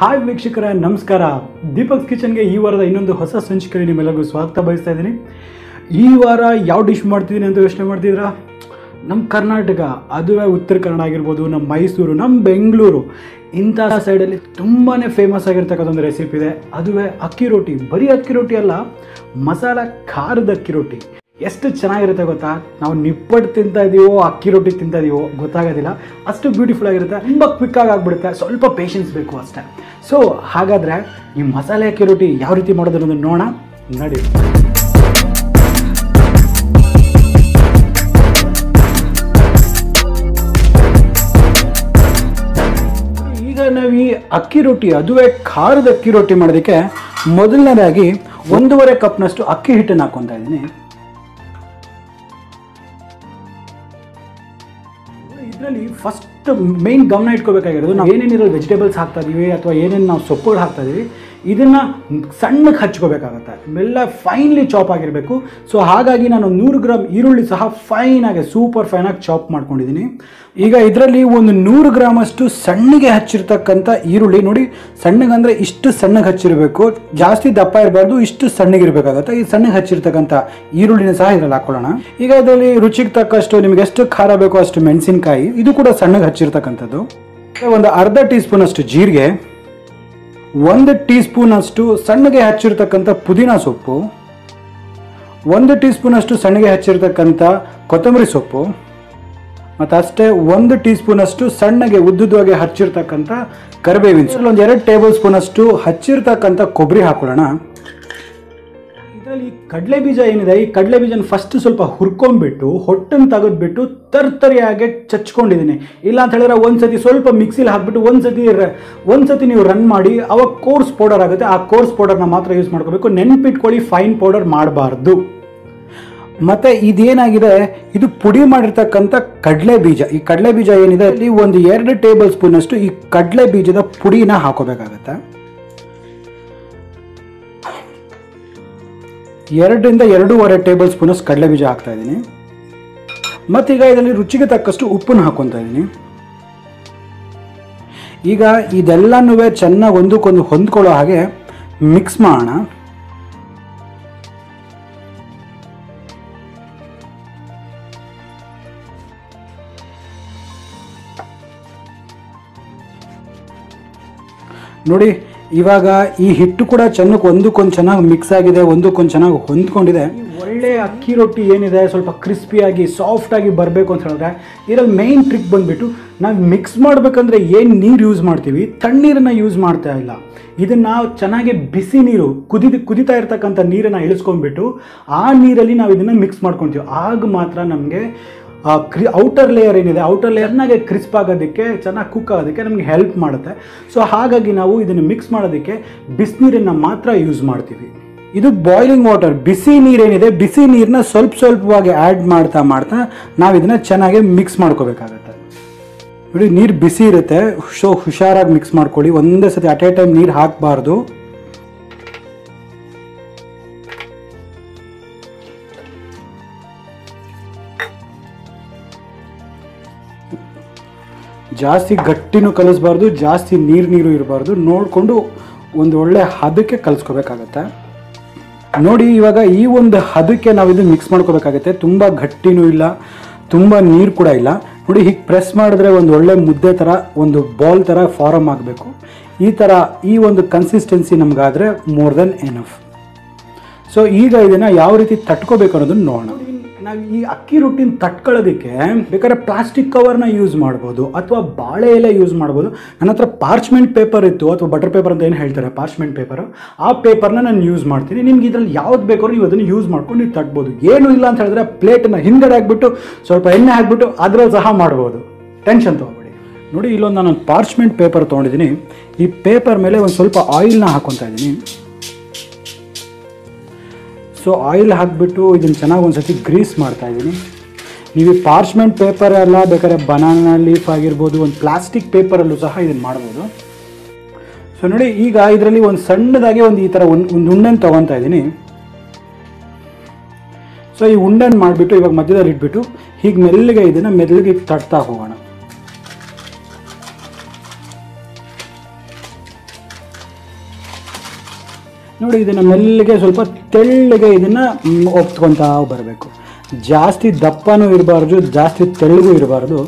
Hi ವೀಕ್ಷಕರ, ನಮಸ್ಕಾರ. ದೀಪಕ್ ಕಿಚನ್ಗೆ ಈ ವಾರದ ಇನ್ನೊಂದು ಹೊಸ ಸಂಚಿಕೆ ನಿಮ್ಮೆಲ್ಲರಿಗೂ ಸ್ವಾಗತ ಬಯಸ್ತಾ ಇದ್ದೀನಿ. ಈ ವಾರ ಯಾವ ಡಿಶ್ ಮಾಡ್ತಿದ್ದೀನಿ ಅಂತ ಯೋಚನೆ ಮಾಡ್ತಿದ್ದೀರಾ? ನಮ್ಮ ಕರ್ನಾಟಕ, ಅದುವೇ ಉತ್ತರ ಕನ್ನಡ ಆಗಿರ್ಬೋದು ನಮ್ಮ ಮೈಸೂರು ನಮ್ಮ ಬೆಂಗಳೂರು, ಇಂಥ ಸೈಡಲ್ಲಿ ತುಂಬಾ ಫೇಮಸ್ ಆಗಿರ್ತಕ್ಕಂಥ ಒಂದು ರೆಸಿಪಿ ಇದೆ. ಅದುವೇ ಅಕ್ಕಿ ರೊಟ್ಟಿ ಬರೀ ಅಕ್ಕಿ ರೊಟ್ಟಿ ಅಲ್ಲ, ಮಸಾಲ ಖಾರದ ಅಕ್ಕಿ ರೊಟ್ಟಿ ಎಷ್ಟು ಚೆನ್ನಾಗಿರುತ್ತೆ ಗೊತ್ತಾ? ನಾವು ನಿಪ್ಪಟ್ಟು ತಿಂತ ಇದೀವೋ ಅಕ್ಕಿ ರೊಟ್ಟಿ ತಿಂತ ಇದೀವೋ ಗೊತ್ತಾಗೋದಿಲ್ಲ. ಅಷ್ಟು ಬ್ಯೂಟಿಫುಲ್ ಆಗಿರುತ್ತೆ. ತುಂಬ ಕ್ವಿಕ್ಕಾಗಿ ಆಗಿಬಿಡುತ್ತೆ. ಸ್ವಲ್ಪ ಪೇಷನ್ಸ್ ಬೇಕು ಅಷ್ಟೇ. ಸೊ ಹಾಗಾದರೆ ಈ ಮಸಾಲೆ ಅಕ್ಕಿ ರೊಟ್ಟಿ ಯಾವ ರೀತಿ ಮಾಡೋದು ಅನ್ನೋದನ್ನ ನೋಡೋಣ. ನಡಿ. ಈಗ ನಾವು ಈ ಅಕ್ಕಿ ರೊಟ್ಟಿ, ಅದುವೇ ಖಾರದ ಅಕ್ಕಿ ರೊಟ್ಟಿ ಮಾಡೋದಕ್ಕೆ ಮೊದಲನೇದಾಗಿ ಒಂದೂವರೆ ಕಪ್ನಷ್ಟು ಅಕ್ಕಿ ಹಿಟ್ಟನ್ನು ಹಾಕ್ಕೊತಾ ಇದ್ದೀನಿ. ಫಸ್ಟ್ ಮೇನ್ ಗಮನ ಇಟ್ಕೋಬೇಕಾಗಿರೋದು ನಾವು ಏನೇನಿರೋ ವೆಜಿಟೇಬಲ್ಸ್ ಹಾಕ್ತಾ ಇದೀವಿ ಅಥವಾ ಏನೇನು ನಾವು ಸೊಪ್ಪುಗಳು ಹಾಕ್ತಾ ಇದೀವಿ ಇದನ್ನು ಸಣ್ಣಕ್ಕೆ ಹಚ್ಕೋಬೇಕಾಗತ್ತೆ. ಎಲ್ಲ ಫೈನ್ಲಿ ಚಾಪ್ ಆಗಿರಬೇಕು. ಸೊ ಹಾಗಾಗಿ ನಾನು ನೂರು ಗ್ರಾಮ್ ಈರುಳ್ಳಿ ಸಹ ಫೈನಾಗಿ ಸೂಪರ್ ಫೈನಾಗಿ ಚಾಪ್ ಮಾಡ್ಕೊಂಡಿದ್ದೀನಿ ಈಗ ಇದರಲ್ಲಿ ಒಂದು ನೂರು ಗ್ರಾಮಷ್ಟು ಸಣ್ಣಗೆ ಹಚ್ಚಿರ್ತಕ್ಕಂಥ ಈರುಳ್ಳಿ ನೋಡಿ, ಸಣ್ಣಗಂದರೆ ಇಷ್ಟು ಸಣ್ಣಗೆ ಹಚ್ಚಿರಬೇಕು. ಜಾಸ್ತಿ ದಪ್ಪ ಇರಬಾರ್ದು, ಇಷ್ಟು ಸಣ್ಣಗಿರಬೇಕಾಗತ್ತೆ ಈ ಸಣ್ಣಗೆ ಹಚ್ಚಿರ್ತಕ್ಕಂಥ ಈರುಳ್ಳಿನ ಸಹ ಇದರಲ್ಲಿ ಹಾಕೊಳ್ಳೋಣ. ಈಗ ಇದರಲ್ಲಿ ರುಚಿಗೆ ತಕ್ಕಷ್ಟು ನಿಮಗೆ ಎಷ್ಟು ಖಾರ ಬೇಕೋ ಅಷ್ಟು ಮೆಣಸಿನಕಾಯಿ, ಇದು ಕೂಡ ಸಣ್ಣಗೆ ಹಚ್ಚಿರ್ತಕ್ಕಂಥದ್ದು. ಒಂದು ಅರ್ಧ ಟೀ ಸ್ಪೂನ್ ಅಷ್ಟು ಜೀರಿಗೆ ಒಂದು ಟೀ ಸ್ಪೂನಷ್ಟು ಸಣ್ಣಗೆ ಹಚ್ಚಿರ್ತಕ್ಕಂಥ ಪುದೀನ ಸೊಪ್ಪು, ಒಂದು ಟೀ ಸ್ಪೂನಷ್ಟು ಸಣ್ಣಗೆ ಹಚ್ಚಿರ್ತಕ್ಕಂಥ ಕೊತ್ತಂಬರಿ ಸೊಪ್ಪು, ಮತ್ತು ಅಷ್ಟೇ ಒಂದು ಟೀ ಸ್ಪೂನಷ್ಟು ಸಣ್ಣಗೆ ಉದ್ದುದ್ದವಾಗಿ ಹಚ್ಚಿರ್ತಕ್ಕಂಥ ಕರಿಬೇವಿನ ಒಂದು ಎರಡು ಟೇಬಲ್ ಸ್ಪೂನಷ್ಟು ಹಚ್ಚಿರ್ತಕ್ಕಂಥ ಕೊಬ್ಬರಿ ಹಾಕೊಳ್ಳೋಣ. ಇದರಲ್ಲಿ ಕಡಲೆ ಬೀಜ ಏನಿದೆ, ಈ ಕಡಲೆ ಬೀಜನ ಫಸ್ಟ್ ಸ್ವಲ್ಪ ಹುರ್ಕೊಂಡ್ಬಿಟ್ಟು, ಹೊಟ್ಟನ್ನು ತೆಗೆದ್ಬಿಟ್ಟು ತರ್ತರಿಯಾಗಿ ಚಚ್ಕೊಂಡಿದ್ದೀನಿ. ಇಲ್ಲ ಅಂತ ಹೇಳಿದ್ರೆ ಒಂದ್ಸತಿ ಸ್ವಲ್ಪ ಮಿಕ್ಸಿಲಿ ಹಾಕ್ಬಿಟ್ಟು ಒಂದ್ಸತಿ ರ- ಒಂದ್ಸತಿ ನೀವು ರನ್ ಮಾಡಿ, ಅವಾಗ ಕೋರ್ಸ್ ಪೌಡರ್ ಆಗುತ್ತೆ. ಆ ಕೋರ್ಸ್ ಪೌಡರ್ನ ಮಾತ್ರ ಯೂಸ್ ಮಾಡ್ಕೋಬೇಕು. ನೆನ್ಪಿಟ್ಕೊಳ್ಳಿ ಫೈನ್ ಪೌಡರ್ ಮಾಡಬಾರ್ದು. ಮತ್ತೆ ಇದೇನಾಗಿದೆ, ಇದು ಪುಡಿ ಮಾಡಿರ್ತಕ್ಕಂಥ ಕಡಲೆ ಬೀಜ. ಈ ಕಡಲೆ ಬೀಜ ಏನಿದೆ, ಅಲ್ಲಿ ಒಂದು ಎರಡು ಟೇಬಲ್ ಸ್ಪೂನ್ ಅಷ್ಟು ಈ ಕಡಲೆ ಬೀಜದ ಪುಡಿನ ಹಾಕೋಬೇಕಾಗತ್ತೆ. ಎರಡರಿಂದ ಎರಡೂವರೆ ಟೇಬಲ್ ಸ್ಪೂನ್ ಅಷ್ಟು ಕಡಲೆ ಬೀಜ ಹಾಕ್ತಾ ಇದ್ದೀನಿ. ಮತ್ತೀಗ ಇದರಲ್ಲಿ ರುಚಿಗೆ ತಕ್ಕಷ್ಟು ಉಪ್ಪನ್ನು ಹಾಕೊತಾ ಇದ್ದೀನಿ. ಈಗ ಇದೆಲ್ಲನೂ ಚೆನ್ನಾಗಿ ಒಂದಕ್ಕೊಂದು ಹೊಂದ್ಕೊಳ್ಳೋ ಹಾಗೆ ಮಿಕ್ಸ್ ಮಾಡೋಣ. ನೋಡಿ ಇವಾಗ ಈ ಹಿಟ್ಟು ಕೂಡ ಚೆನ್ನಾಗಿ ಒಂದಕ್ಕೊಂದು ಚೆನ್ನಾಗಿ ಮಿಕ್ಸ್ ಆಗಿದೆ, ಒಂದಕ್ಕೊಂದು ಚೆನ್ನಾಗಿ ಹೊಂದ್ಕೊಂಡಿದೆ. ಒಳ್ಳೆ ಅಕ್ಕಿ ರೊಟ್ಟಿ ಏನಿದೆ, ಸ್ವಲ್ಪ ಕ್ರಿಸ್ಪಿಯಾಗಿ ಸಾಫ್ಟಾಗಿ ಬರಬೇಕು ಅಂತ ಹೇಳಿದ್ರೆ, ಇದರಲ್ಲಿ ಮೈನ್ ಟ್ರಿಕ್ ಬಂದ್ಬಿಟ್ಟು ನಾವು ಮಿಕ್ಸ್ ಮಾಡಬೇಕಂದ್ರೆ ಏನು ನೀರು ಯೂಸ್ ಮಾಡ್ತೀವಿ, ತಣ್ಣೀರನ್ನು ಯೂಸ್ ಮಾಡ್ತಾ ಇಲ್ಲ. ಇದನ್ನು ಚೆನ್ನಾಗಿ ಬಿಸಿ ನೀರು ಕುದಿ ಕುದಿತಾ ಇರ್ತಕ್ಕಂಥ ನೀರನ್ನು ಇಳಿಸ್ಕೊಂಡ್ಬಿಟ್ಟು ಆ ನೀರಲ್ಲಿ ನಾವು ಇದನ್ನು ಮಿಕ್ಸ್ ಮಾಡ್ಕೊತೀವಿ. ಆಗ ಮಾತ್ರ ನಮಗೆ ಆ ಕ್ರಿ ಔಟರ್ ಲೇಯರ್ ಏನಿದೆ ಔಟರ್ ಲೇಯರ್ನಾಗೆ ಕ್ರಿಸ್ಪ್ ಆಗೋದಕ್ಕೆ, ಚೆನ್ನಾಗಿ ಕುಕ್ ಆಗೋದಕ್ಕೆ ನಮಗೆ ಹೆಲ್ಪ್ ಮಾಡುತ್ತೆ. ಸೊ ಹಾಗಾಗಿ ನಾವು ಇದನ್ನು ಮಿಕ್ಸ್ ಮಾಡೋದಕ್ಕೆ ಬಿಸಿನೀರನ್ನು ಮಾತ್ರ ಯೂಸ್ ಮಾಡ್ತೀವಿ. ಇದು ಬಾಯ್ಲಿಂಗ್ ವಾಟರ್ ಬಿಸಿ ನೀರೇನಿದೆ ಬಿಸಿ ನೀರನ್ನ ಸ್ವಲ್ಪ ಸ್ವಲ್ಪವಾಗಿ ಆ್ಯಡ್ ಮಾಡ್ತಾ ಮಾಡ್ತಾ ನಾವು ಇದನ್ನು ಚೆನ್ನಾಗಿ ಮಿಕ್ಸ್ ಮಾಡ್ಕೋಬೇಕಾಗತ್ತೆ. ನೋಡಿ, ನೀರು ಬಿಸಿ ಇರುತ್ತೆ ಸೊ ಹುಷಾರಾಗಿ ಮಿಕ್ಸ್ ಮಾಡ್ಕೊಳ್ಳಿ. ಒಂದೇ ಸತಿ ಅಟ್ ಎ ಟೈಮ್ ನೀರು ಹಾಕಬಾರ್ದು. ಜಾಸ್ತಿ ಗಟ್ಟಿನೂ ಕಲಿಸ್ಬಾರ್ದು, ಜಾಸ್ತಿ ನೀರು ನೀರು ಇರಬಾರ್ದು. ನೋಡಿಕೊಂಡು ಒಂದು ಒಳ್ಳೆ ಹದಕ್ಕೆ ಕಲಿಸ್ಕೋಬೇಕಾಗತ್ತೆ. ನೋಡಿ, ಇವಾಗ ಈ ಒಂದು ಹದಕ್ಕೆ ನಾವು ಇದು ಮಿಕ್ಸ್ ಮಾಡ್ಕೋಬೇಕಾಗತ್ತೆ. ತುಂಬ ಗಟ್ಟಿನೂ ಇಲ್ಲ, ತುಂಬ ನೀರು ಕೂಡ ಇಲ್ಲ. ನೋಡಿ, ಹೀಗೆ ಪ್ರೆಸ್ ಮಾಡಿದ್ರೆ ಒಂದು ಒಳ್ಳೆ ಮುದ್ದೆ ಥರ ಒಂದು ಬಾಲ್ ಥರ ಫಾರಮ್ ಆಗಬೇಕು. ಈ ಥರ ಈ ಒಂದು ಕನ್ಸಿಸ್ಟೆನ್ಸಿ ನಮಗಾದರೆ ಮೋರ್ ದೆನ್ ಎನಫ್ ಸೊ ಈಗ ಇದನ್ನು ಯಾವ ರೀತಿ ತಟ್ಕೋಬೇಕು ಅನ್ನೋದನ್ನು ನೋಡೋಣ. ನಾವು ಈ ಅಕ್ಕಿ ರೊಟ್ಟಿನ ತಟ್ಕೊಳ್ಳೋದಕ್ಕೆ ಬೇಕಾದ್ರೆ ಪ್ಲಾಸ್ಟಿಕ್ ಕವರ್ನ ಯೂಸ್ ಮಾಡ್ಬೋದು ಅಥವಾ ಬಾಳೆ ಎಲೆ ಯೂಸ್ ಮಾಡ್ಬೋದು. ನನ್ನ ಹತ್ರ ಪಾರ್ಚ್ಮೆಂಟ್ ಪೇಪರ್ ಇತ್ತು ಅಥವಾ ಬಟರ್ ಪೇಪರ್ ಅಂತ ಏನು ಹೇಳ್ತಾರೆ? Parchment paper. ಆ ಪೇಪರ್ನ ನಾನು ಯೂಸ್ ಮಾಡ್ತೀನಿ. ನಿಮ್ಗೆ ಇದರಲ್ಲಿ ಯಾವ್ದು ಬೇಕಾದ್ರೂ ನೀವು ಅದನ್ನು ಯೂಸ್ ಮಾಡ್ಕೊಂಡು ನೀವು ತಟ್ಬೋದು. ಏನು ಇಲ್ಲ ಅಂತ ಹೇಳಿದ್ರೆ ಪ್ಲೇಟನ್ನ ಹಿಂದೆ ಹಾಕ್ಬಿಟ್ಟು ಸ್ವಲ್ಪ ಎಣ್ಣೆ ಹಾಕ್ಬಿಟ್ಟು ಅದರಲ್ಲಿ ಸಹ ಮಾಡ್ಬೋದು. ಟೆನ್ಷನ್ ತೊಗೊಬೇಡಿ. ನೋಡಿ ಇಲ್ಲೊಂದು ನಾನು ಪಾರ್ಚ್ಮೆಂಟ್ ಪೇಪರ್ ತೊಗೊಂಡಿದ್ದೀನಿ. ಈ ಪೇಪರ್ ಮೇಲೆ ಒಂದು ಸ್ವಲ್ಪ ಆಯಿಲ್ನ ಹಾಕೊತಾ ಇದ್ದೀನಿ. ಸೊ ಆಯಿಲ್ ಹಾಕಿಬಿಟ್ಟು ಇದನ್ನು ಚೆನ್ನಾಗಿ ಒಂದು ಸತಿ ಗ್ರೀಸ್ ಮಾಡ್ತಾ ಇದ್ದೀನಿ. ನೀವು ಪಾರ್ಚ್ಮೆಂಟ್ ಪೇಪರ್ ಎಲ್ಲ ಬೇಕಾದ್ರೆ ಬನಾನಾ ಲೀಫ್ ಆಗಿರ್ಬೋದು, ಒಂದು ಪ್ಲಾಸ್ಟಿಕ್ ಪೇಪರಲ್ಲೂ ಸಹ ಇದನ್ನು ಮಾಡ್ಬೋದು. ಸೊ ನೋಡಿ, ಈಗ ಇದರಲ್ಲಿ ಒಂದು ಸಣ್ಣದಾಗಿ ಒಂದು ಈ ಥರ ಒಂದು ಒಂದು ಉಂಡೆನ ತೊಗೊತಾ ಇದ್ದೀನಿ. ಸೊ ಈ ಉಂಡೆನ ಮಾಡಿಬಿಟ್ಟು ಇವಾಗ ಮಧ್ಯದಲ್ಲಿ ಇಟ್ಬಿಟ್ಟು ಹೀಗೆ ಮೆಲ್ಲಗೆ ಇದನ್ನು ಮೆಲ್ಲಗೆ ತಟ್ತಾ ಹೋಗೋಣ. ನೋಡಿ ಇದನ್ನು ಮೆಲ್ಲಿಗೆ ಸ್ವಲ್ಪ ತೆಳ್ಳಗೆ ಇದನ್ನು ಒಪ್ಕೊತಾ ಬರಬೇಕು. ಜಾಸ್ತಿ ದಪ್ಪನೂ ಇರಬಾರ್ದು ಜಾಸ್ತಿ ತೆಳ್ಳಗೂ ಇರಬಾರ್ದು.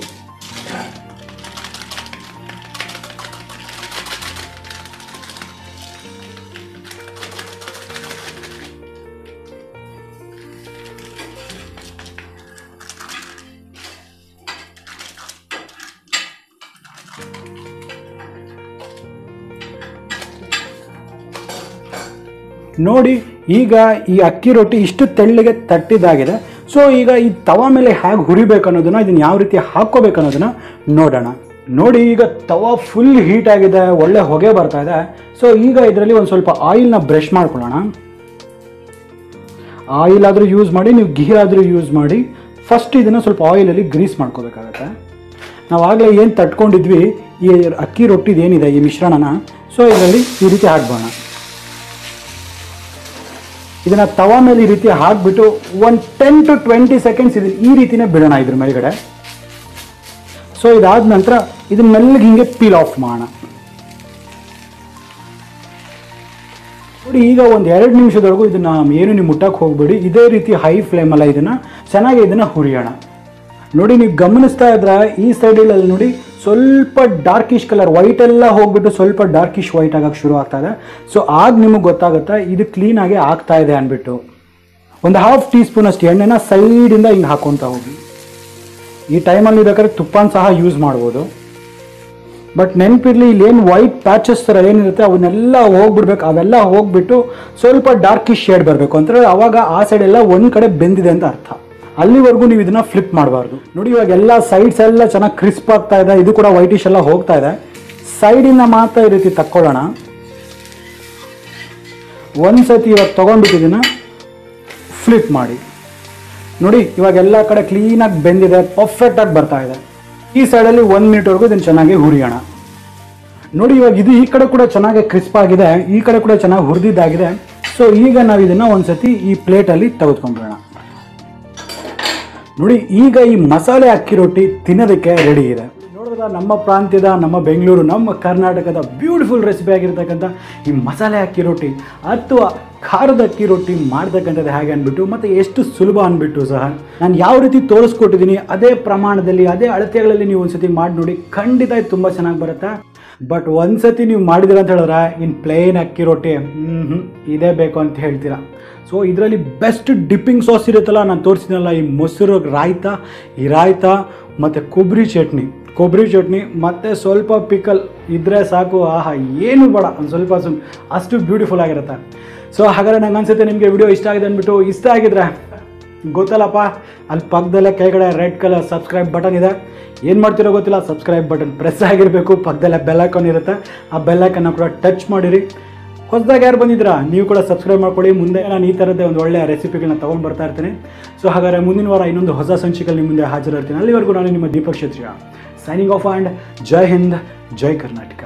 ನೋಡಿ, ಈಗ ಈ ಅಕ್ಕಿ ರೊಟ್ಟಿ ಇಷ್ಟು ತೆಳ್ಳಗೆ ತಟ್ಟಿದಾಗಿದೆ. ಸೊ ಈಗ ಈ ತವ ಮೇಲೆ ಹೇಗೆ ಹುರಿಬೇಕು ಅನ್ನೋದನ್ನು ಇದನ್ನ ಯಾವ ರೀತಿ ಹಾಕ್ಕೋಬೇಕು ಅನ್ನೋದನ್ನ ನೋಡೋಣ. ನೋಡಿ, ಈಗ ತವ ಫುಲ್ ಹೀಟ್ ಆಗಿದೆ, ಒಳ್ಳೆ ಹೊಗೆ ಬರ್ತಾ ಇದೆ. ಸೊ ಈಗ ಇದರಲ್ಲಿ ಒಂದು ಸ್ವಲ್ಪ ಆಯಿಲ್ನ ಬ್ರಷ್ ಮಾಡ್ಕೊಳ್ಳೋಣ. ಆಯಿಲ್ ಆದರೂ ಯೂಸ್ ಮಾಡಿ, ನೀವು ಘೀ ಆದರೂ ಯೂಸ್ ಮಾಡಿ. ಫಸ್ಟ್ ಇದನ್ನು ಸ್ವಲ್ಪ ಆಯಿಲಲ್ಲಿ ಗ್ರೀಸ್ ಮಾಡ್ಕೋಬೇಕಾಗತ್ತೆ. ನಾವು ಆಗಲೇ ಏನು ತಟ್ಕೊಂಡಿದ್ವಿ, ಈ ಅಕ್ಕಿ ರೊಟ್ಟಿದೇನಿದೆ ಈ ಮಿಶ್ರಣನ. ಸೊ ಇದರಲ್ಲಿ ಈ ರೀತಿ ಹಾಕ್ಬೋಣ. ಇದನ್ನ ತವ ಮೇಲೆ ಈ ರೀತಿ ಹಾಕ್ಬಿಟ್ಟು ಒಂದು ಟೆನ್ ಟು ಟ್ವೆಂಟಿ ಸೆಕೆಂಡ್ಸ್ ಇದು ಈ ರೀತಿನೇ ಬಿಡೋಣ ಇದ್ರ ಮೇಲ್ಗಡೆ. ಸೊ ಇದಾದ ನಂತರ ಇದನ್ನ ಮೆಲ್ಲಗೆ ಹಿಂಗೆ ಪೀಲ್ ಆಫ್ ಮಾಡೋಣ. ನೋಡಿ, ಈಗ ಒಂದು ಎರಡು ನಿಮಿಷದವರೆಗೂ ಇದನ್ನ ಏನು ನೀವು ಮುಟ್ಟಕ್ಕೆ ಹೋಗ್ಬೇಡಿ. ಇದೇ ರೀತಿ ಹೈ ಫ್ಲೇಮ್ ಅಲ್ಲ ಇದನ್ನ. ಚೆನ್ನಾಗಿ ಇದನ್ನ ಹುರಿಯೋಣ. ನೋಡಿ, ನೀವು ಗಮನಿಸ್ತಾ ಇದ್ರ? ಈ ಸೈಡಲ್ಲಿ ನೋಡಿ ಸ್ವಲ್ಪ ಡಾರ್ಕಿಶ್ ಕಲರ್ ವೈಟ್ ಎಲ್ಲ ಹೋಗ್ಬಿಟ್ಟು ಸ್ವಲ್ಪ ಡಾರ್ಕಿಶ್ ವೈಟ್ ಆಗಕ್ಕೆ ಶುರು ಆಗ್ತಾ ಇದೆ ಸೊ ಆಗ ನಿಮಗೆ ಗೊತ್ತಾಗುತ್ತೆ, ಇದು ಕ್ಲೀನಾಗಿ ಆಗ್ತಾ ಇದೆ ಅಂದ್ಬಿಟ್ಟು. ಒಂದು ಹಾಫ್ ಟೀ ಸ್ಪೂನ್ ಅಷ್ಟು, ಎಣ್ಣೆನ ಸೈಡಿಂದ ಹಿಂಗೆ ಹಾಕೊತ ಹೋಗಿ. ಈ ಟೈಮಲ್ಲಿ ಬೇಕಾದ್ರೆ ತುಪ್ಪನ ಸಹ ಯೂಸ್ ಮಾಡ್ಬೋದು. ಬಟ್ ನೆನಪಿರಲಿ, ಇಲ್ಲಿ ಏನು ವೈಟ್ ಪ್ಯಾಚಸ್ ಥರ ಏನಿರುತ್ತೆ, ಅವನ್ನೆಲ್ಲ ಹೋಗ್ಬಿಡ್ಬೇಕು, ಅವೆಲ್ಲ ಹೋಗ್ಬಿಟ್ಟು ಸ್ವಲ್ಪ ಡಾರ್ಕಿಶ್ ಶೇಡ್ ಬರಬೇಕು. ಅಂತಂದರೆ ಅವಾಗ ಆ ಸೈಡೆಲ್ಲ ಒಂದು ಕಡೆ ಬೆಂದಿದೆ ಅಂತ ಅರ್ಥ. ಅಲ್ಲಿವರೆಗೂ ನೀವು ಇದನ್ನ ಫ್ಲಿಪ್ ಮಾಡಬಾರ್ದು. ನೋಡಿ, ಇವಾಗ ಎಲ್ಲ ಸೈಡ್ಸ್ ಎಲ್ಲ ಚೆನ್ನಾಗಿ ಕ್ರಿಸ್ಪ್ ಆಗ್ತಾ ಇದೆ, ಇದು ಕೂಡ ವೈಟಿಶ್ ಎಲ್ಲ ಹೋಗ್ತಾ ಇದೆ. ಸೈಡಿಂದ ಮಾತ್ರ ಈ ರೀತಿ ತಕ್ಕೊಳ್ಳೋಣ. ಒಂದ್ಸತಿ ಇವಾಗ ತೊಗೊಂಡ್ಬಿಟ್ಟಿದ್ದೀನ ಫ್ಲಿಪ್ ಮಾಡಿ. ನೋಡಿ, ಇವಾಗ ಎಲ್ಲ ಕಡೆ ಕ್ಲೀನಾಗಿ ಬೆಂದಿದೆ ಪರ್ಫೆಕ್ಟಾಗಿ ಬರ್ತಾ ಇದೆ. ಈ ಸೈಡಲ್ಲಿ ಒಂದು ಮಿನಿಟ್ವರೆಗೂ ಇದನ್ನು ಚೆನ್ನಾಗಿ ಹುರಿಯೋಣ. ನೋಡಿ, ಇವಾಗ ಇದು ಈ ಕಡೆ ಕೂಡ ಚೆನ್ನಾಗಿ ಕ್ರಿಸ್ಪ್ ಆಗಿದೆ, ಈ ಕಡೆ ಕೂಡ ಚೆನ್ನಾಗಿ ಹುರಿದಿದ್ದಾಗಿದೆ. ಸೊ ಈಗ ನಾವು ಇದನ್ನು ಒಂದ್ಸತಿ ಈ ಪ್ಲೇಟಲ್ಲಿ ತೆಗೆದುಕೊಂಡ್ಬಿಡೋಣ. ನೋಡಿ, ಈಗ ಈ ಮಸಾಲೆ ಅಕ್ಕಿ ರೊಟ್ಟಿ ತಿನ್ನೋದಕ್ಕೆ ರೆಡಿ ಇದೆ. ನೋಡಿದ್ರ, ನಮ್ಮ ಪ್ರಾಂತ್ಯದ, ನಮ್ಮ ಬೆಂಗಳೂರು, ನಮ್ಮ ಕರ್ನಾಟಕದ ಬ್ಯೂಟಿಫುಲ್ ರೆಸಿಪಿ ಆಗಿರ್ತಕ್ಕಂಥ ಈ ಮಸಾಲೆ ಅಕ್ಕಿ ರೊಟ್ಟಿ ಅಥವಾ ಖಾರದ ಅಕ್ಕಿ ರೊಟ್ಟಿ ಮಾಡ್ತಕ್ಕಂಥದ್ದು ಹೇಗೆ ಅಂದ್ಬಿಟ್ಟು, ಮತ್ತು ಎಷ್ಟು ಸುಲಭ ಅಂದ್ಬಿಟ್ಟು ಸಹ ನಾನು ಯಾವ ರೀತಿ ತೋರಿಸ್ಕೊಟ್ಟಿದ್ದೀನಿ, ಅದೇ ಪ್ರಮಾಣದಲ್ಲಿ, ಅದೇ ಅಳತೆಗಳಲ್ಲಿ ನೀವು ಒಂದ್ಸತಿ ಮಾಡಿ ನೋಡಿ, ಖಂಡಿತ ತುಂಬ ಚೆನ್ನಾಗಿ ಬರುತ್ತೆ? ಬಟ್ ಒಂದ್ಸತಿ ನೀವು ಮಾಡಿದಿರ ಅಂತ ಹೇಳಿದ್ರೆ ಇನ್ನು ಪ್ಲೇನ್ ಅಕ್ಕಿ ರೊಟ್ಟಿ ಹ್ಞೂ ಇದೇ ಬೇಕು ಅಂತ ಹೇಳ್ತೀರಾ. ಸೊ ಇದರಲ್ಲಿ ಬೆಸ್ಟ್ ಡಿಪ್ಪಿಂಗ್ ಸಾಸ್ ಇರುತ್ತಲ್ಲ, ನಾನು ತೋರಿಸಿದ್ನಲ್ಲ, ಈ ಮೊಸರು ರಾಯ್ತ, ಈ ರಾಯ್ತ, ಮತ್ತು ಕೊಬ್ಬರಿ ಚಟ್ನಿ. ಕೊಬ್ಬರಿ ಚಟ್ನಿ, ಮತ್ತು ಸ್ವಲ್ಪ ಪಿಕಲ್ ಇದ್ದರೆ ಸಾಕು. ಆಹಾ, ಏನು ಬೇಡ, ಒಂದು ಸ್ವಲ್ಪ ಅಷ್ಟು ಬ್ಯೂಟಿಫುಲ್ ಆಗಿರುತ್ತೆ. ಸೊ ಹಾಗಾದರೆ ನಂಗೆ ಅನ್ಸುತ್ತೆ ನಿಮಗೆ ವಿಡಿಯೋ ಇಷ್ಟ ಆಗಿದೆ ಅಂದ್ಬಿಟ್ಟು, ಇಷ್ಟ ಆಗಿದ್ರೆ ಗೊತ್ತಲ್ಲಪ್ಪ? ಅಲ್ಲಿ ಪಕ್ಕದಲ್ಲೇ ಕೆಳಗಡೆ ರೆಡ್ ಕಲರ್ ಸಬ್ಸ್ಕ್ರೈಬ್ ಬಟನ್ ಇದೆ. ಏನು ಮಾಡ್ತಿರೋ ಗೊತ್ತಿಲ್ಲ ಸಬ್ಸ್ಕ್ರೈಬ್ ಬಟನ್ ಪ್ರೆಸ್ ಆಗಿರಬೇಕು, ಪಕ್ಕದಲ್ಲೇ ಬೆಲ್ ಐಕಾನ್ ಇರುತ್ತೆ. ಆ ಬೆಲ್ ಐಕನ್ನ ಕೂಡ ಟಚ್ ಮಾಡಿರಿ. ಹೊಸದಾಗಿ ಯಾರು ಬಂದಿದ್ದೀರಾ? ನೀವು ಕೂಡ ಸಬ್ಸ್ಕ್ರೈಬ್ ಮಾಡ್ಕೊಳ್ಳಿ. ಮುಂದೆ ನಾನು ಈ ಥರದ್ದೇ ಒಂದು ಒಳ್ಳೆಯ ರೆಸಿಪಿಗಳನ್ನ ತೊಗೊಂಡು ಬರ್ತಾ ಇರ್ತೀನಿ. ಸೊ ಹಾಗಾದರೆ ಮುಂದಿನ ವಾರ ಇನ್ನೊಂದು ಹೊಸ ಸಂಚಿಕೆಯಲ್ಲಿ ನಿಮ್ಮ ಮುಂದೆ ಹಾಜರಿರ್ತೀನಿ. ಅಲ್ಲಿವರೆಗೂ ನಾನು ನಿಮ್ಮ Deepak Kshetriya. Signing off and ಜೈ ಹಿಂದ್, ಜೈ ಕರ್ನಾಟಕ.